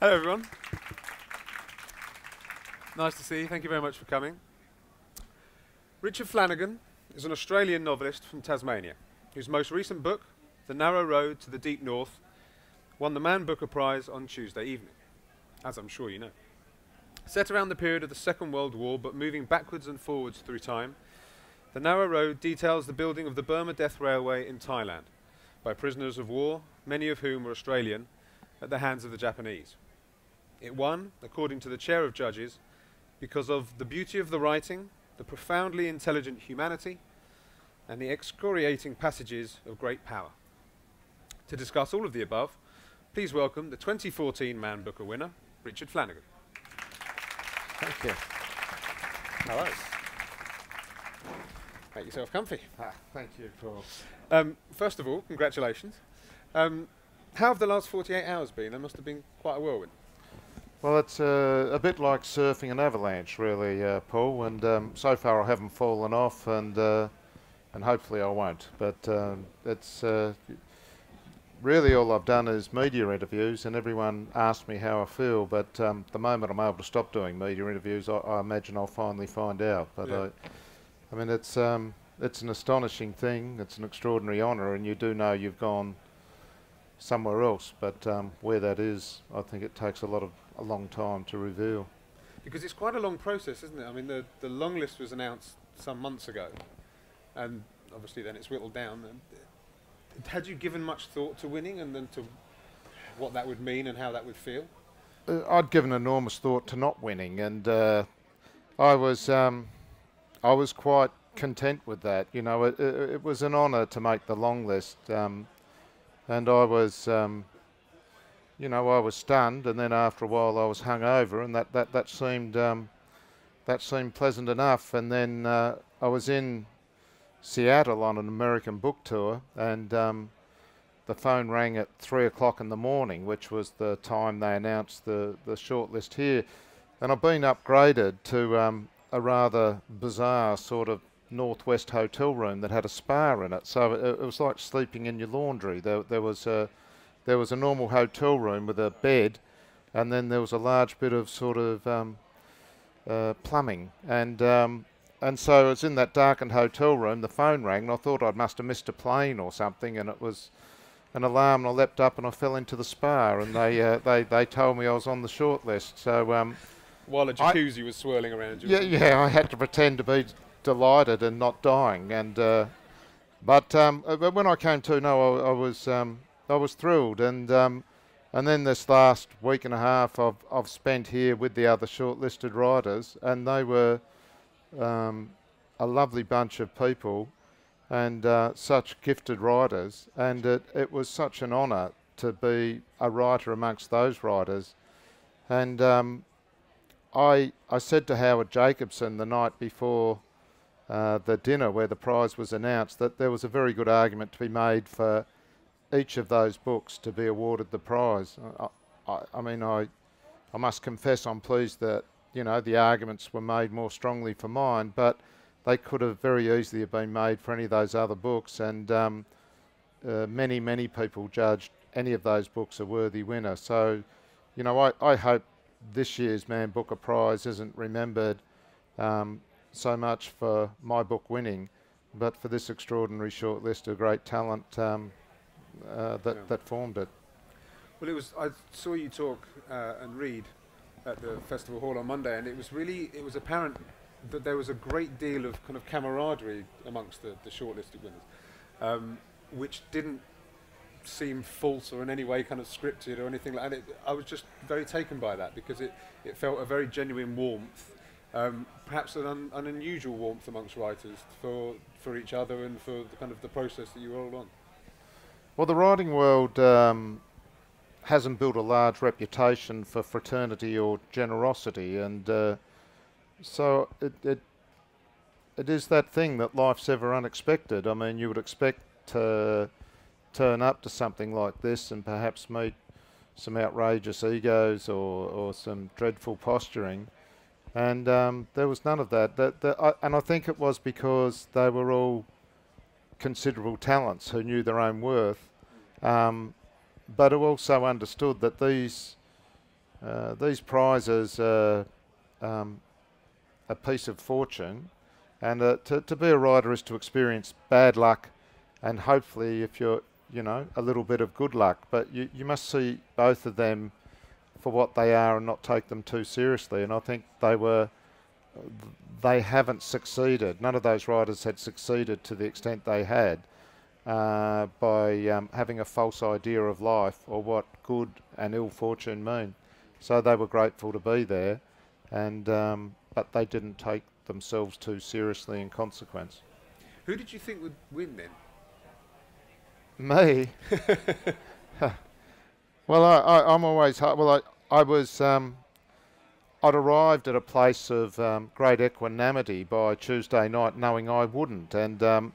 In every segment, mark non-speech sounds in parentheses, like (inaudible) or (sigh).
Hello, everyone. Nice to see you. Thank you very much for coming. Richard Flanagan is an Australian novelist from Tasmania, whose most recent book, The Narrow Road to the Deep North, won the Man Booker Prize on Tuesday evening, as I'm sure you know. Set around the period of the Second World War, but moving backwards and forwards through time, The Narrow Road details the building of the Burma Death Railway in Thailand by prisoners of war, many of whom were Australian, at the hands of the Japanese. It won, according to the chair of judges, because of the beauty of the writing, the profoundly intelligent humanity, and the excoriating passages of great power. To discuss all of the above, please welcome the 2014 Man Booker winner, Richard Flanagan. Thank you. Hello. Make yourself comfy. Ah, thank you, Paul. Um, first of all, congratulations. Um, how have the last 48 hours been? They must have been quite a whirlwind. Well, it's uh, a bit like surfing an avalanche, really, uh, Paul. And um, so far, I haven't fallen off, and uh, and hopefully, I won't. But um, it's uh, really all I've done is media interviews, and everyone asks me how I feel. But um, the moment I'm able to stop doing media interviews, I, I imagine I'll finally find out. But Yeah. I, I mean, it's um, it's an astonishing thing. It's an extraordinary honour, and you do know you've gone somewhere else. But um, where that is, I think it takes a lot of a long time to reveal. Because it's quite a long process, isn't it? I mean, the, the long list was announced some months ago, and obviously then it's whittled down. And had you given much thought to winning and then to what that would mean and how that would feel? Uh, I'd given enormous thought to not winning, and uh, I was um, I was quite content with that. You know, it, it, it was an honour to make the long list, um, and I was, um, you know, I was stunned, and then after a while I was hungover, and that that that seemed um, that seemed pleasant enough. And then uh, I was in Seattle on an American book tour, and um, the phone rang at three o'clock in the morning, which was the time they announced the, the shortlist here. And I've been upgraded to um, a rather bizarre sort of northwest hotel room that had a spa in it. So it, it was like sleeping in your laundry. There, there was a there was a normal hotel room with a bed, and then there was a large bit of sort of um, uh, plumbing. And um, and so I was in that darkened hotel room. The phone rang, and I thought I must have missed a plane or something, and it was an alarm. And I leapt up and I fell into the spa, and they uh, (laughs) they they told me I was on the short list. So um, While a I- jacuzzi was swirling around you. yeah, yeah, I had to pretend to be delighted and not dying. And uh, but um, uh, when I came to, no, I, I was um, I was thrilled. And um, and then this last week and a half, I've I've spent here with the other shortlisted riders, and they were um, a lovely bunch of people, and uh, such gifted riders. And it it was such an honour to be a writer amongst those riders. And um, I I said to Howard Jacobson the night before uh, the dinner where the prize was announced that there was a very good argument to be made for each of those books to be awarded the prize. I, I, I mean, I I must confess I'm pleased that you know the arguments were made more strongly for mine, but they could have very easily have been made for any of those other books, and um, uh, many many people judged any of those books a worthy winner. So, you know, I, I hope this year's Man Booker Prize isn't remembered um, so much for my book winning, but for this extraordinary short list of great talent um, that, Yeah. that formed it. Well, it was. I saw you talk uh, and read at the festival hall on Monday, and it was really. It was apparent that there was a great deal of kind of camaraderie amongst the, the shortlisted winners, um, which didn't seem false or in any way kind of scripted or anything like. that. it, I was just very taken by that because it, it felt a very genuine warmth, um, perhaps an, un, an unusual warmth amongst writers for for each other and for the kind of the process that you were all on. Well, the writing world um, hasn't built a large reputation for fraternity or generosity, and uh, so it, it it is that thing that life's ever unexpected. I mean, you would expect to turn up to something like this and perhaps meet some outrageous egos or, or some dreadful posturing. And um, there was none of that. that, that I, and I think it was because they were all considerable talents who knew their own worth, um, but who also understood that these uh, these prizes are um, a piece of fortune, and uh, to, to be a rider is to experience bad luck, and hopefully, if you're you know a little bit of good luck. But you you must see both of them for what they are and not take them too seriously. And I think they were they haven't succeeded. None of those riders had succeeded to the extent they had uh, by um, having a false idea of life or what good and ill fortune mean. So they were grateful to be there, and um, but they didn't take themselves too seriously in consequence. Who did you think would win then? Me. (laughs) well, I, am always well. I I was um, I'd arrived at a place of um, great equanimity by Tuesday night, knowing I wouldn't, and um,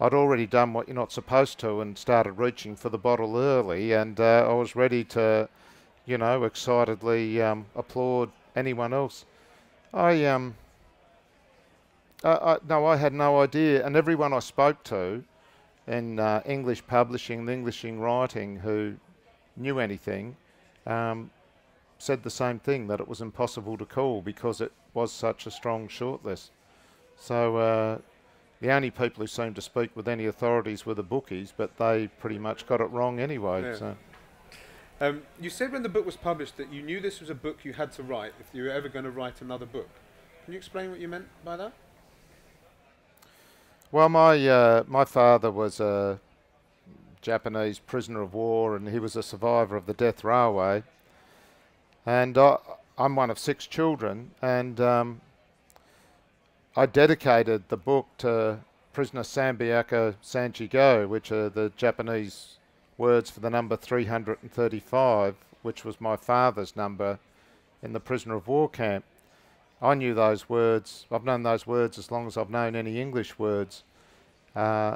I'd already done what you're not supposed to, and started reaching for the bottle early, and uh, I was ready to, you know, excitedly um, applaud anyone else. I um, I, no, I had no idea, and everyone I spoke to in uh, English publishing English writing who knew anything um, said the same thing that it was impossible to call because it was such a strong shortlist. So uh, the only people who seemed to speak with any authorities were the bookies, but they pretty much got it wrong anyway. Yeah. So. Um, you said when the book was published that you knew this was a book you had to write if you were ever going to write another book. Can you explain what you meant by that? Well, my uh, my father was a Japanese prisoner of war, and he was a survivor of the death railway. And I, am one of six children, and um, I dedicated the book to prisoner Sanbyaku Sanjigo, which are the Japanese words for the number 335, which was my father's number in the prisoner of war camp. I knew those words. I've known those words as long as I've known any English words. Uh,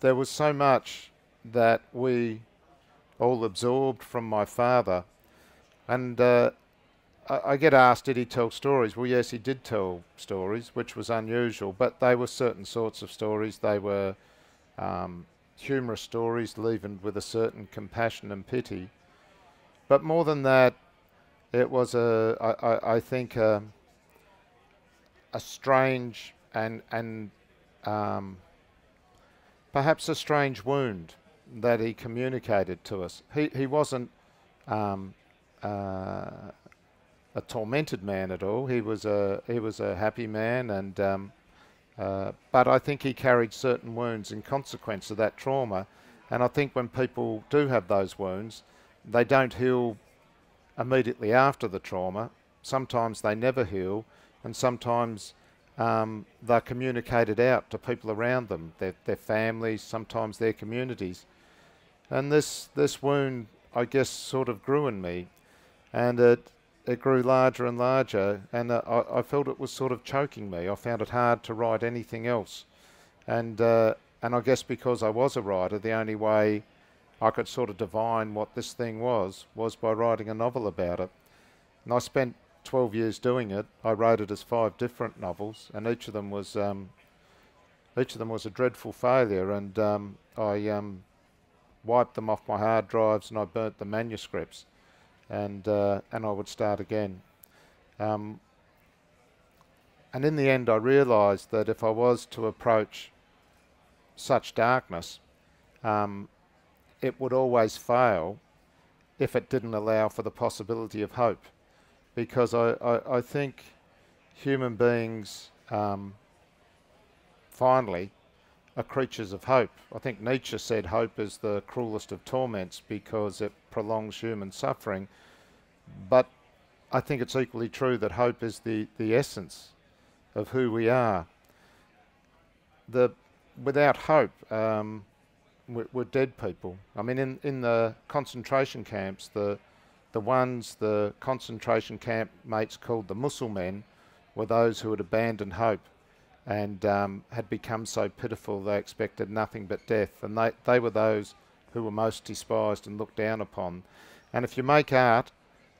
there was so much that we all absorbed from my father and uh, I, I, get asked, did he tell stories? Well, yes, he did tell stories, which was unusual, but they were certain sorts of stories. They were um, humorous stories, leavened with a certain compassion and pity. But more than that, it was a, I, I, I think, a, a strange and and um, perhaps a strange wound that he communicated to us. He he wasn't um, uh, a tormented man at all. He was a he was a happy man, and um, uh, but I think he carried certain wounds in consequence of that trauma. And I think when people do have those wounds, they don't heal immediately after the trauma. Sometimes they never heal, and sometimes um, they're communicated out to people around them, their, their families, sometimes their communities. And this this wound, I guess, sort of grew in me and it it grew larger and larger, and uh, I, I, felt it was sort of choking me. I found it hard to write anything else, and uh, and I guess because I was a writer, the only way I could sort of divine what this thing was was by writing a novel about it. And I spent 12 years doing it. I wrote it as five different novels, and each of them was um, each of them was a dreadful failure, and um, I um, wiped them off my hard drives and I burnt the manuscripts and uh, and I would start again. Um, and in the end, I realised that if I was to approach such darkness, um, it would always fail if it didn't allow for the possibility of hope. Because I, I, I think human beings um, finally are creatures of hope. I think Nietzsche said hope is the cruelest of torments because it prolongs human suffering. But I think it's equally true that hope is the, the essence of who we are. The, without hope, um, we're, we're, dead people. I mean, in, in the concentration camps, the, the ones the concentration camp mates called the Musselmen were those who had abandoned hope and um, had become so pitiful they expected nothing but death. And they, they were those who were most despised and looked down upon. And if you make art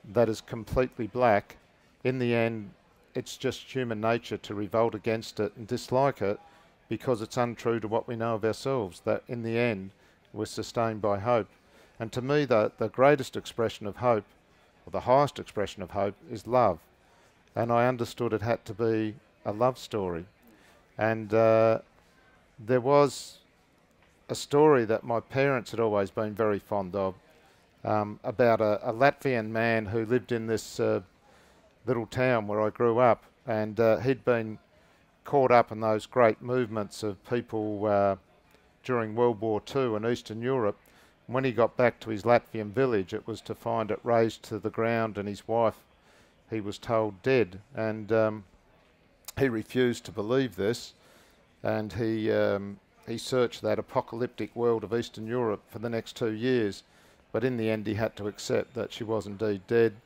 that is completely black, in the end, it's just human nature to revolt against it and dislike it because it's untrue to what we know of ourselves, that in the end, we're sustained by hope. And to me, the, the greatest expression of hope or the highest expression of hope, is love. And I understood it had to be a love story. And uh, there was a story that my parents had always been very fond of um, about a, a, Latvian man who lived in this uh, little town where I grew up. And uh, he'd been caught up in those great movements of people uh, during World War II in Eastern Europe. And When he got back to his Latvian village, it was to find it razed to the ground and his wife, he was told, dead. And um, he refused to believe this, and he um, he searched that apocalyptic world of Eastern Europe for the next two years, but in the end he had to accept that she was indeed dead,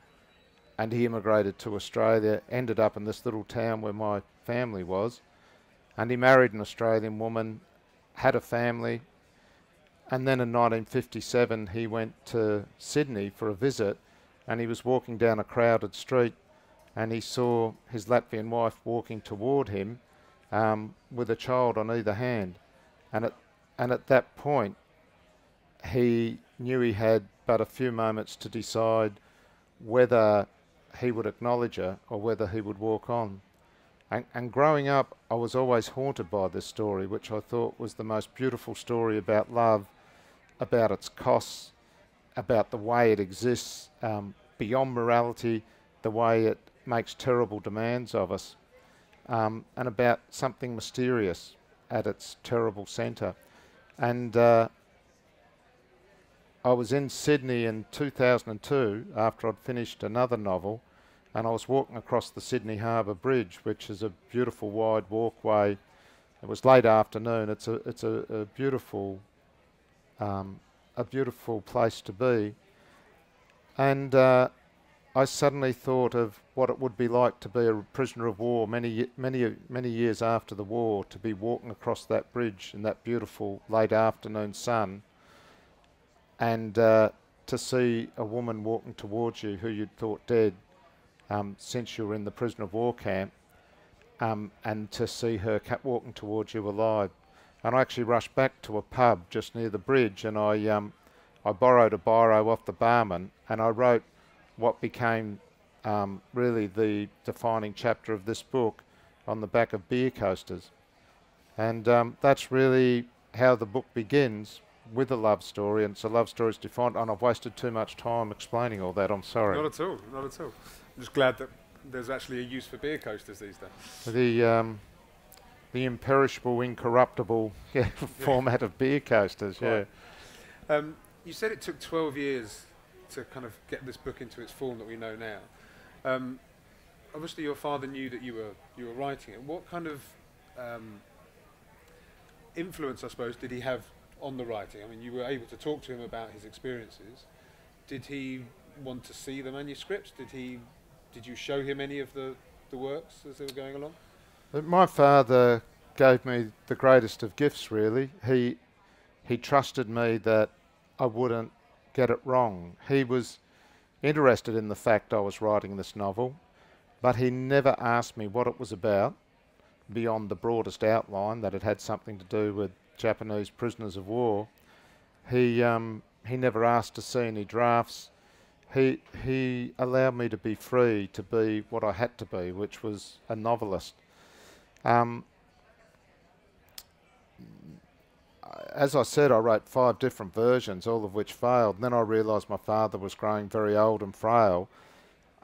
and he immigrated to Australia, ended up in this little town where my family was, and he married an Australian woman, had a family, and then in 1957 he went to Sydney for a visit, and he was walking down a crowded street and he saw his Latvian wife walking toward him um, with a child on either hand. And at, and at that point, he knew he had but a few moments to decide whether he would acknowledge her or whether he would walk on. And, and growing up, I was always haunted by this story, which I thought was the most beautiful story about love, about its costs, about the way it exists um, beyond morality, the way it makes terrible demands of us, um, and about something mysterious at its terrible centre. And uh, I was in Sydney in 2002 after I'd finished another novel, and I was walking across the Sydney Harbour Bridge, which is a beautiful wide walkway. It was late afternoon. It's a it's a, a beautiful um, a beautiful place to be, and uh, I suddenly thought of what it would be like to be a prisoner of war many, many, many years after the war, to be walking across that bridge in that beautiful late afternoon sun, and uh, to see a woman walking towards you who you'd thought dead um, since you were in the prisoner of war camp, um, and to see her cat walking towards you alive. And I actually rushed back to a pub just near the bridge, and I, um, I borrowed a biro off the barman, and I wrote what became um, really the defining chapter of this book on the back of beer coasters. And um, that's really how the book begins with a love story, and a love story is defined. And I've wasted too much time explaining all that. I'm sorry. Not at all. Not at all. I'm just glad that there's actually a use for beer coasters these days. The um, the imperishable, incorruptible (laughs) yeah, format of beer coasters. Quite. Yeah. Um, you said it took 12 years to kind of get this book into its form that we know now. Um, obviously, your father knew that you were you were writing it. What kind of um, influence, I suppose, did he have on the writing? I mean, you were able to talk to him about his experiences. Did he want to see the manuscripts? Did he? Did you show him any of the, the works as they were going along? My father gave me the greatest of gifts. Really, he he trusted me that I wouldn't get it wrong. He was interested in the fact I was writing this novel, but he never asked me what it was about beyond the broadest outline that it had something to do with Japanese prisoners of war. He um, he never asked to see any drafts. He he allowed me to be free to be what I had to be, which was a novelist. Um, as I said, I wrote five different versions, all of which failed. And then I realised my father was growing very old and frail.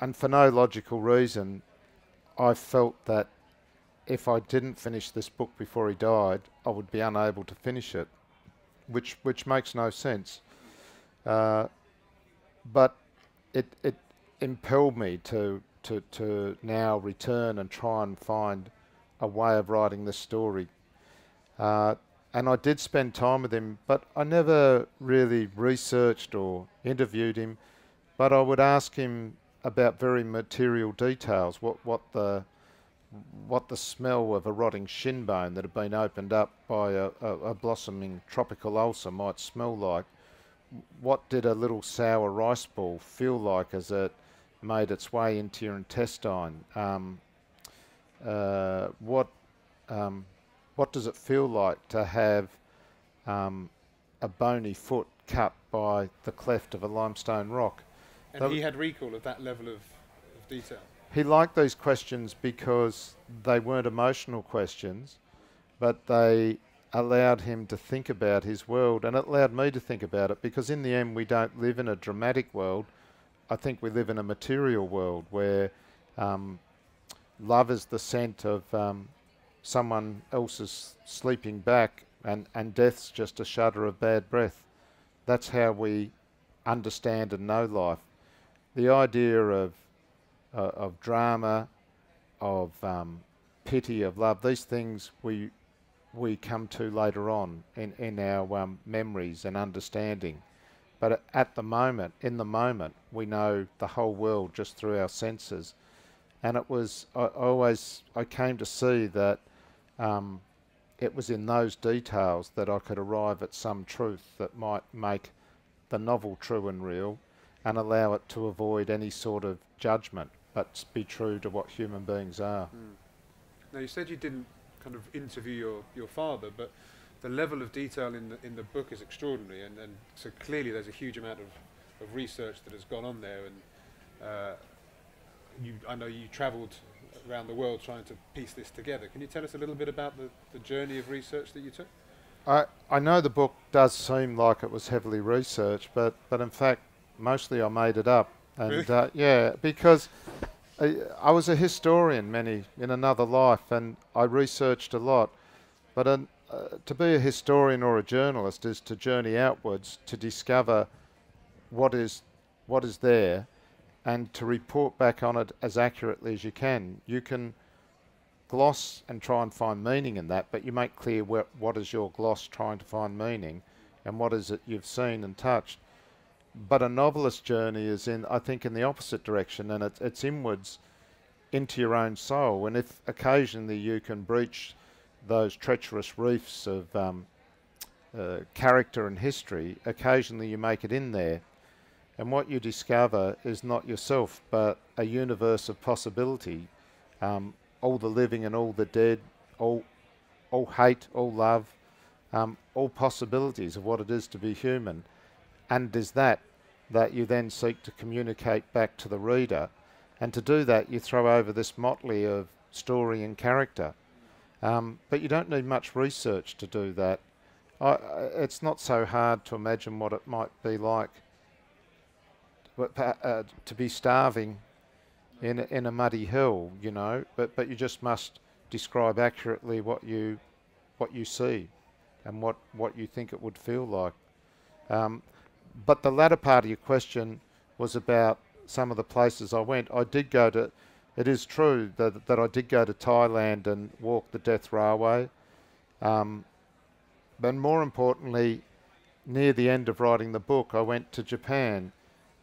And for no logical reason, I felt that if I didn't finish this book before he died, I would be unable to finish it, which which makes no sense. Uh, but it it impelled me to to to now return and try and find a way of writing this story. Uh, and I did spend time with him, but I never really researched or interviewed him. But I would ask him about very material details, what what the what the smell of a rotting shin bone that had been opened up by a, a, a blossoming tropical ulcer might smell like. What did a little sour rice ball feel like as it made its way into your intestine? Um, uh, what um, what does it feel like to have um, a bony foot cut by the cleft of a limestone rock? And That he had recall of that level of, of detail. He liked these questions because they weren't emotional questions, but they allowed him to think about his world, and it allowed me to think about it because in the end, we don't live in a dramatic world. I think we live in a material world where um, love is the scent of um, someone else's sleeping back, and, and death's just a shudder of bad breath. That's how we understand and know life. The idea of uh, of drama, of um, pity, of love. These things we we come to later on in in our um, memories and understanding. But at the moment, in the moment, we know the whole world just through our senses. And it was I, I always I came to see that um, it was in those details that I could arrive at some truth that might make the novel true and real, and allow it to avoid any sort of judgment, but be true to what human beings are. Now, you said you didn't kind of interview your, your father, but the level of detail in the, in the book is extraordinary, and, and so clearly there's a huge amount of, of research that has gone on there. And uh, you, I know you travelled around the world trying to piece this together. Can you tell us a little bit about the, the journey of research that you took? I, I know the book does seem like it was heavily researched, but, but in fact, mostly I made it up. And Really? uh, yeah, because I, I was a historian many in another life, and I researched a lot. But an, uh, to be a historian or a journalist is to journey outwards to discover what is what is there, and to report back on it as accurately as you can. You can gloss and try and find meaning in that, but you make clear where, what is your gloss trying to find meaning and what is it you've seen and touched. But a novelist's journey is in, I think, in the opposite direction, and it's, it's inwards into your own soul. And if occasionally you can breach those treacherous reefs of um, uh, character and history, occasionally you make it in there. And what you discover is not yourself, but a universe of possibility. Um, all the living and all the dead, all, all hate, all love, um, all possibilities of what it is to be human. And is that that you then seek to communicate back to the reader. And to do that, you throw over this motley of story and character. Um, but you don't need much research to do that. I, it's not so hard to imagine what it might be like uh, to be starving in a, in a muddy hill, you know. But but you just must describe accurately what you what you see and what what you think it would feel like. Um, but the latter part of your question was about some of the places I went. I did go to. It is true that that I did go to Thailand and walk the Death Railway. Um, but more importantly, near the end of writing the book, I went to Japan.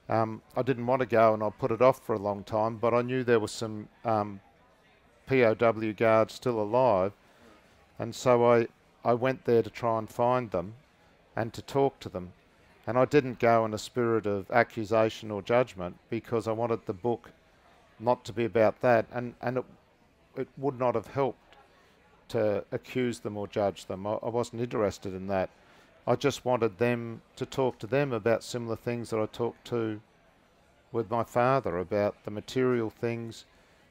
Um, I didn't want to go and I put it off for a long time, but I knew there were some um, POW guards still alive, and so I, I went there to try and find them and to talk to them. And I didn't go in a spirit of accusation or judgment because I wanted the book not to be about that, and, and it, it would not have helped to accuse them or judge them. I, I wasn't interested in that. I just wanted them to talk to them about similar things that I talked to with my father about the material things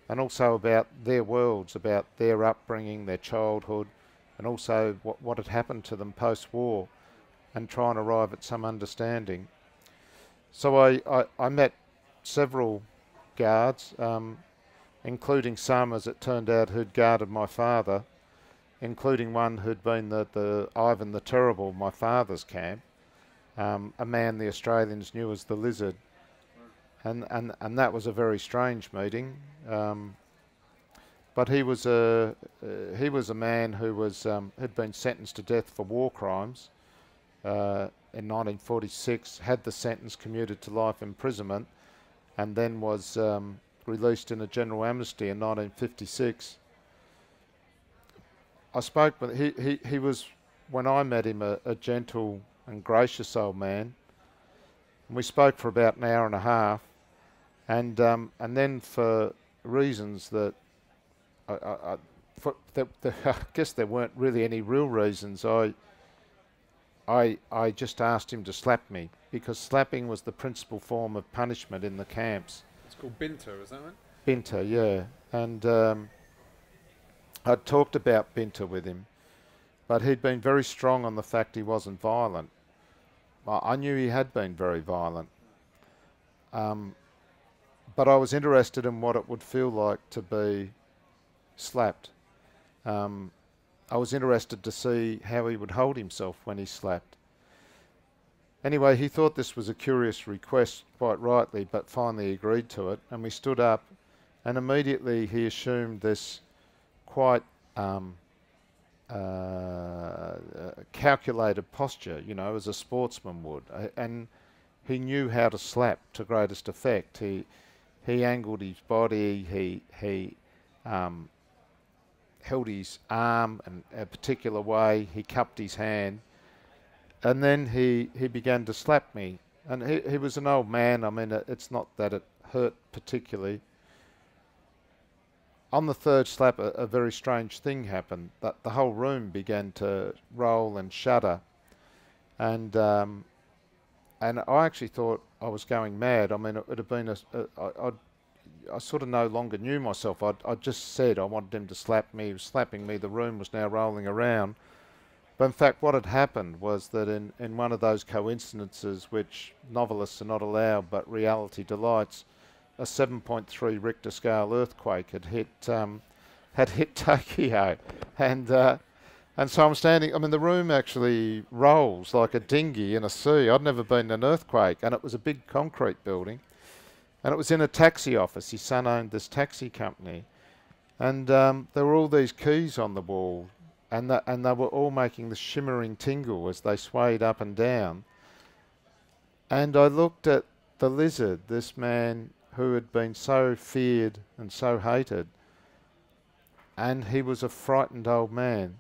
and also about their worlds, about their upbringing, their childhood, and also what, what had happened to them post war and try and arrive at some understanding. So I, I, I met several guards, um, including some, as it turned out, who'd guarded my father including one who'd been the, the Ivan the Terrible, my father's camp, um, a man the Australians knew as the Lizard, and and and that was a very strange meeting. Um, but he was a uh, he was a man who was um, had been sentenced to death for war crimes uh, in 1946, had the sentence commuted to life imprisonment, and then was um, released in a general amnesty in 1956. I spoke with he, he, he was when I met him a, a gentle and gracious old man. And we spoke for about an hour and a half, and um, and then for reasons that I, I, I for the, the, (laughs) I guess there weren't really any real reasons. I I, I just asked him to slap me because slapping was the principal form of punishment in the camps. It's called Binta, is that right? Binta, yeah. And um, I'd talked about Binta with him, but he'd been very strong on the fact he wasn't violent. I, I knew he had been very violent. Um, but I was interested in what it would feel like to be slapped. Um, I was interested to see how he would hold himself when he slapped. Anyway, he thought this was a curious request, quite rightly, but finally agreed to it. And we stood up, and immediately he assumed this quite um, uh, calculated posture, you know, as a sportsman would. Uh, and he knew how to slap to greatest effect. He he angled his body. He he um, held his arm in a particular way. He cupped his hand, and then he he began to slap me. And he he was an old man. I mean, it's not that it hurt particularly. On the third slap, a, a very strange thing happened. That the whole room began to roll and shudder, and um, and I actually thought I was going mad. I mean, it would have been a, a I, I'd I sort of no longer knew myself. I I just said I wanted him to slap me. He was slapping me. The room was now rolling around. But in fact, what had happened was that in, in one of those coincidences which novelists are not allowed, but reality delights, a 7.3 Richter scale earthquake had hit um, had hit (laughs) Tokyo, and uh, and so I'm standing. I mean, the room actually rolls like a dinghy in a sea. I'd never been in an earthquake, and it was a big concrete building. And it was in a taxi office. His son owned this taxi company. And um, there were all these keys on the wall, and, the, and they were all making the shimmering tingle as they swayed up and down. And I looked at the lizard, this man who had been so feared and so hated, and he was a frightened old man.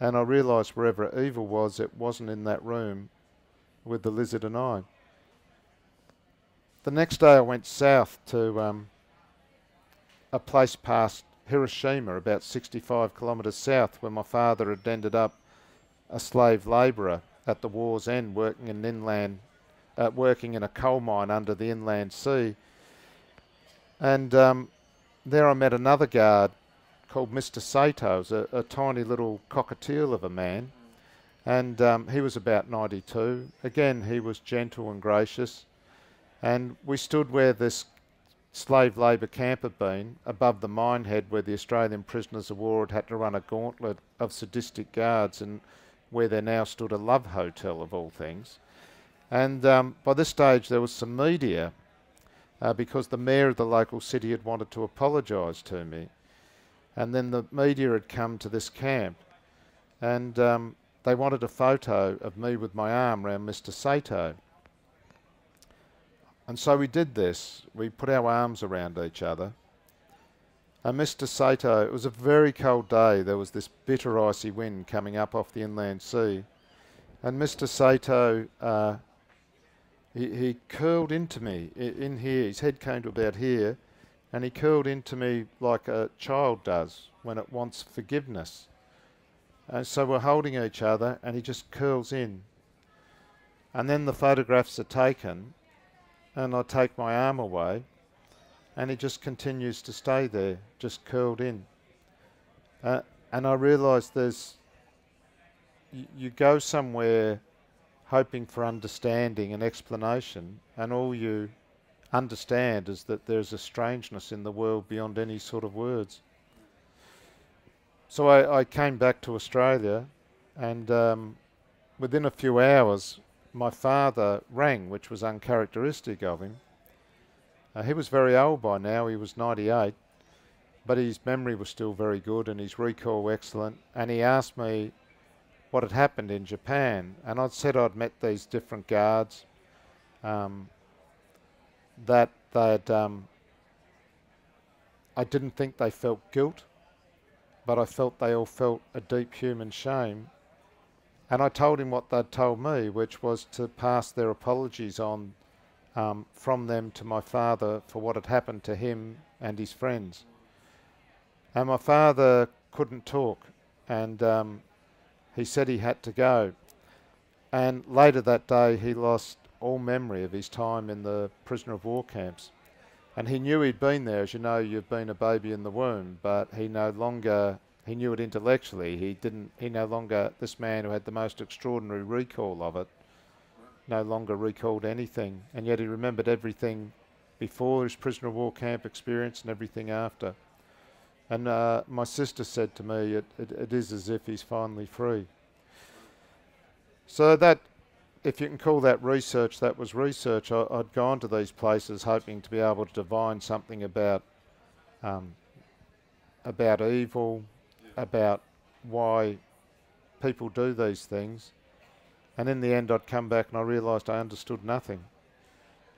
And I realised wherever evil was, it wasn't in that room with the lizard and I. The next day I went south to um, a place past Hiroshima, about 65 kilometres south, where my father had ended up a slave labourer at the war's end, working in inland, uh, working in a coal mine under the inland sea. And um, there I met another guard called Mr. Sato, a, a tiny little cockatiel of a man, and um, he was about 92. Again, he was gentle and gracious. And we stood where this slave labour camp had been, above the mine head where the Australian prisoners of war had had to run a gauntlet of sadistic guards and where there now stood a love hotel of all things. And um, by this stage there was some media uh, because the mayor of the local city had wanted to apologise to me. And then the media had come to this camp and um, they wanted a photo of me with my arm around Mr. Sato. And so we did this. We put our arms around each other. And Mr. Sato, it was a very cold day. There was this bitter icy wind coming up off the inland sea. And Mr. Sato, uh, he, curled into me in here. His head came to about here. And he curled into me like a child does when it wants forgiveness. And so we're holding each other, and he just curls in. And then the photographs are taken, and I take my arm away and he just continues to stay there, just curled in. Uh, and I realise there's, you go somewhere hoping for understanding and explanation, and all you understand is that there's a strangeness in the world beyond any sort of words. So I, I came back to Australia, and um, within a few hours, my father rang, which was uncharacteristic of him. Uh, he was very old by now, he was 98, but his memory was still very good and his recall excellent. And he asked me what had happened in Japan, and I'd said I'd met these different guards, um, that they'd. Um, I didn't think they felt guilt, but I felt they all felt a deep human shame and I told him what they'd told me, which was to pass their apologies on um, from them to my father for what had happened to him and his friends. And my father couldn't talk, and um, he said he had to go. and later that day, he lost all memory of his time in the prisoner of war camps. And he knew he'd been there. As you know, you've been a baby in the womb, but he no longer, he knew it intellectually. He didn't, he no longer, this man who had the most extraordinary recall of it, no longer recalled anything. And yet he remembered everything before his prisoner of war camp experience and everything after. And uh, my sister said to me, it, it, it is as if he's finally free. So that, if you can call that research, that was research. I, had gone to these places hoping to be able to divine something about, um, about evil, yeah. about why people do these things. And in the end, I'd come back and I realised I understood nothing.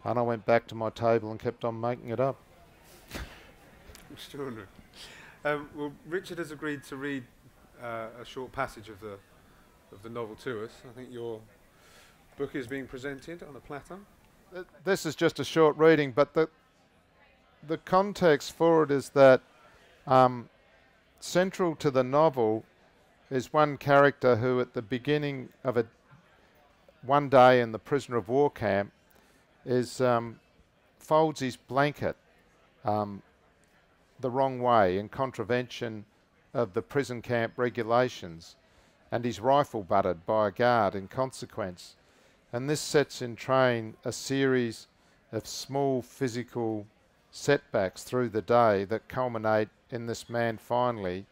And I went back to my table and kept on making it up. Extraordinary. Um, well, Richard has agreed to read uh, a short passage of the of the novel to us. I think your book is being presented on a platter. This is just a short reading, but the the context for it is that um, central to the novel is one character who, at the beginning of a one day in the prisoner of war camp, is um, folds his blanket um, the wrong way in contravention of the prison camp regulations and his rifle butted by a guard in consequence. And this sets in train a series of small physical setbacks through the day that culminate in this man finally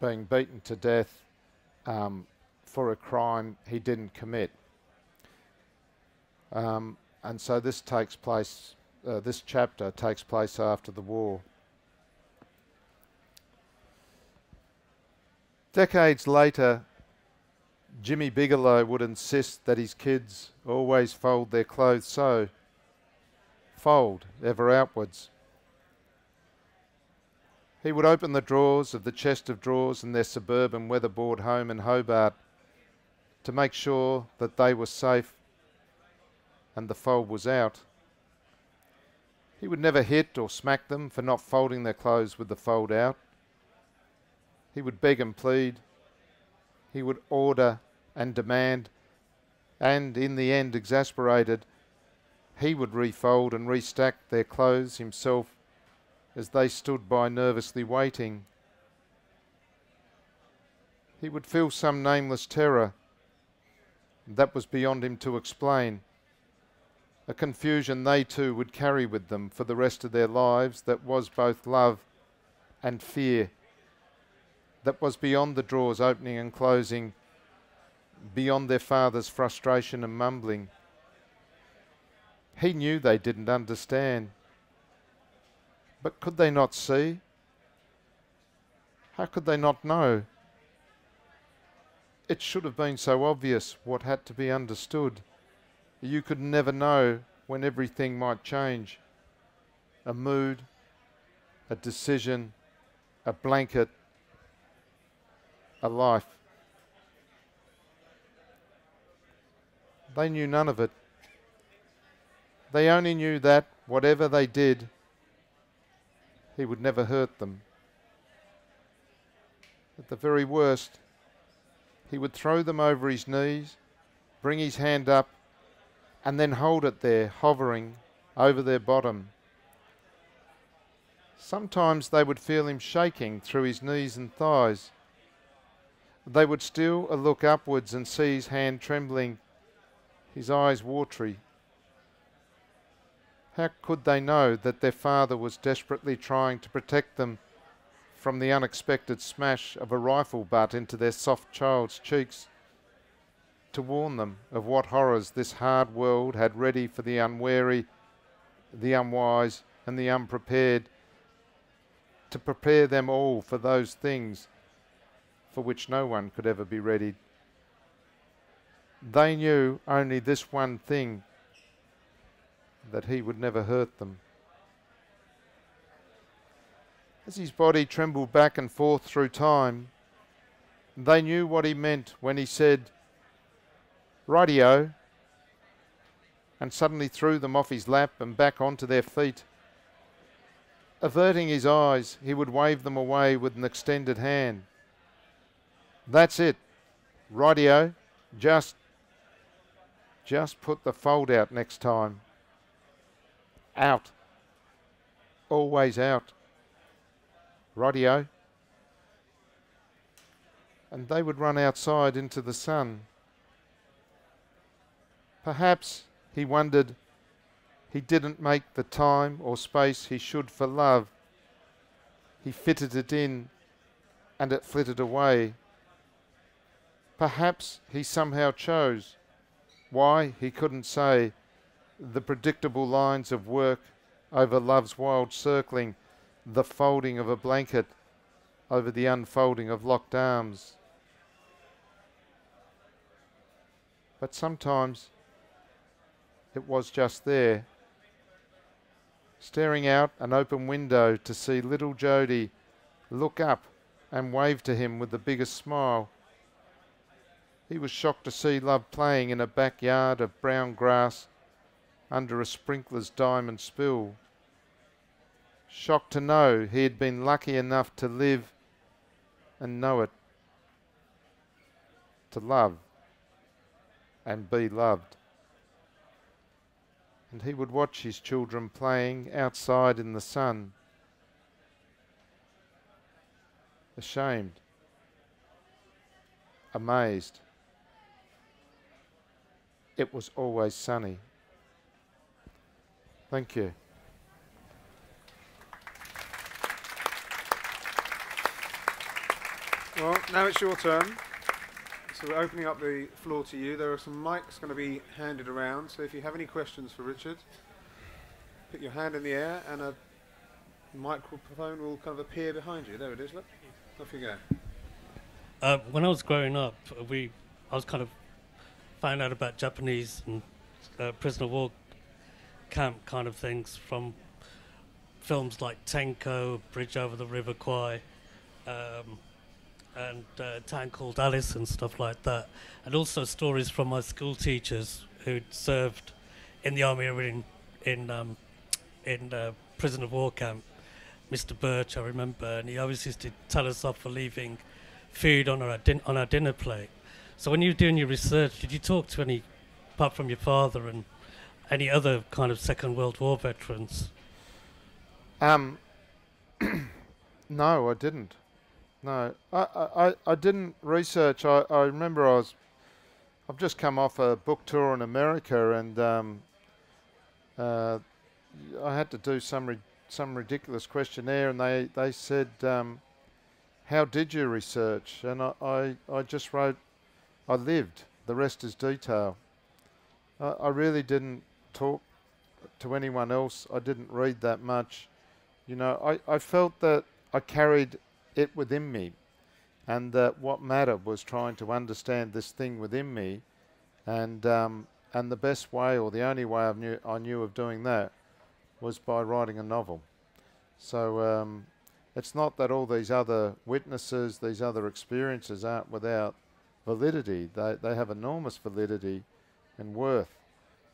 being beaten to death um, for a crime he didn't commit. Um, and so this takes place, uh, this chapter takes place after the war. Decades later, Jimmy Bigelow would insist that his kids always fold their clothes so, fold ever outwards. He would open the drawers of the chest of drawers in their suburban weatherboard home in Hobart to make sure that they were safe and the fold was out. He would never hit or smack them for not folding their clothes with the fold out. He would beg and plead. He would order and demand, and in the end, exasperated, he would refold and restack their clothes himself as they stood by nervously waiting. He would feel some nameless terror that was beyond him to explain, a confusion they too would carry with them for the rest of their lives that was both love and fear, that was beyond the drawers opening and closing beyond their father's frustration and mumbling. He knew they didn't understand. But could they not see? How could they not know? It should have been so obvious what had to be understood. You could never know when everything might change. A mood, a decision, a blanket, a life. They knew none of it. They only knew that, whatever they did, he would never hurt them. At the very worst, he would throw them over his knees, bring his hand up, and then hold it there, hovering over their bottom. Sometimes they would feel him shaking through his knees and thighs. They would still look upwards and see his hand trembling his eyes watery. How could they know that their father was desperately trying to protect them from the unexpected smash of a rifle butt into their soft child's cheeks? To warn them of what horrors this hard world had ready for the unwary, the unwise, and the unprepared, to prepare them all for those things for which no one could ever be ready. They knew only this one thing that he would never hurt them. As his body trembled back and forth through time, they knew what he meant when he said, Radio, and suddenly threw them off his lap and back onto their feet. Averting his eyes, he would wave them away with an extended hand. That's it. Radio, just Just put the fold out next time. Out. Always out. Radio. And they would run outside into the sun. Perhaps he wondered he didn't make the time or space he should for love. He fitted it in and it flitted away. Perhaps he somehow chose. Why, he couldn't say. The predictable lines of work over love's wild circling, the folding of a blanket over the unfolding of locked arms. But sometimes it was just there, staring out an open window to see little Jody look up and wave to him with the biggest smile. He was shocked to see love playing in a backyard of brown grass under a sprinkler's diamond spill. Shocked to know he had been lucky enough to live and know it, to love and be loved and he would watch his children playing outside in the sun. Ashamed, amazed. It was always sunny. Thank you. Well, now it's your turn. So we're opening up the floor to you. There are some mics going to be handed around. So if you have any questions for Richard, put your hand in the air and a microphone will kind of appear behind you. There it is. Look, off you go. Uh, when I was growing up, we I was kind of found out about Japanese and uh, prisoner of war camp kind of things from films like Tenko, Bridge Over the River Kwai. Um, and uh, Town Called Alice and stuff like that, and also stories from my school teachers who'd served in the army or in in um, in uh, prison of war camp. Mr. Birch, I remember, and he always used to tell us off for leaving food on our din- on our dinner plate. So when you were doing your research, did you talk to any, apart from your father and any other kind of Second World War veterans? Um, (clears throat) no, I didn't. No, I, I, I didn't research. I, I remember I was, I've just come off a book tour in America, and um, uh, I had to do some some ridiculous questionnaire, and they they said, um, "How did you research?" And I, I, I just wrote, "I lived." The rest is detail. I, I really didn't talk to anyone else. I didn't read that much. You know, I, I felt that I carried it within me. And that what mattered was trying to understand this thing within me. And, um, and the best way, or the only way I knew, I knew of doing that, was by writing a novel. So um, it's not that all these other witnesses, these other experiences aren't without validity. They, they have enormous validity and worth.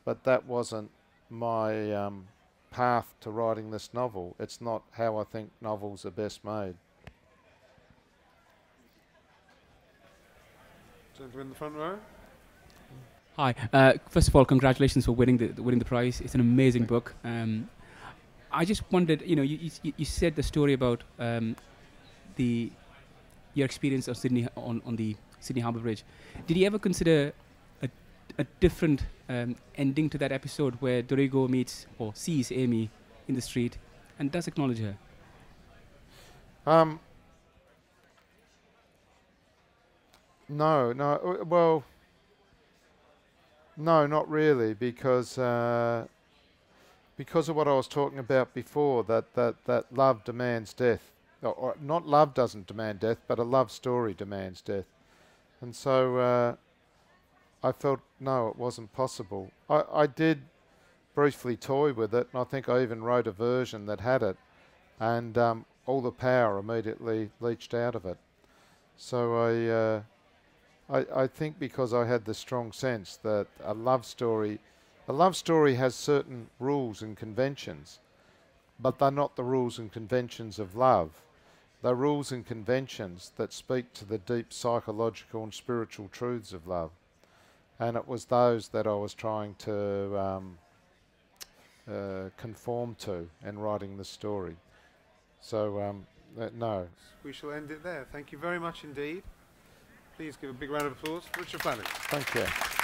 But that wasn't my um, path to writing this novel. It's not how I think novels are best made. Gentleman in the front row. Hi. Uh, first of all, congratulations for winning the winning the prize. It's an amazing book. Um, I just wondered, you know, you, you, you said the story about um, the your experience of Sydney on, on the Sydney Harbour Bridge. Did you ever consider a, a different um, ending to that episode where Dorrigo meets or sees Amy in the street and does acknowledge her? Um, No, no. uh, Well, no, not really, because uh, because of what I was talking about before. That that that love demands death, or, or not love doesn't demand death, but a love story demands death, and so uh, I felt no, it wasn't possible. I I did briefly toy with it, and I think I even wrote a version that had it, and um, all the power immediately leached out of it. So I. Uh, I, I think because I had the strong sense that a love story, a love story has certain rules and conventions, but they're not the rules and conventions of love. They're rules and conventions that speak to the deep psychological and spiritual truths of love. and it was those that I was trying to um, uh, conform to in writing the story. So um, uh, no, We shall end it there. Thank you very much indeed. Please give a big round of applause for Richard Flanagan. thank you.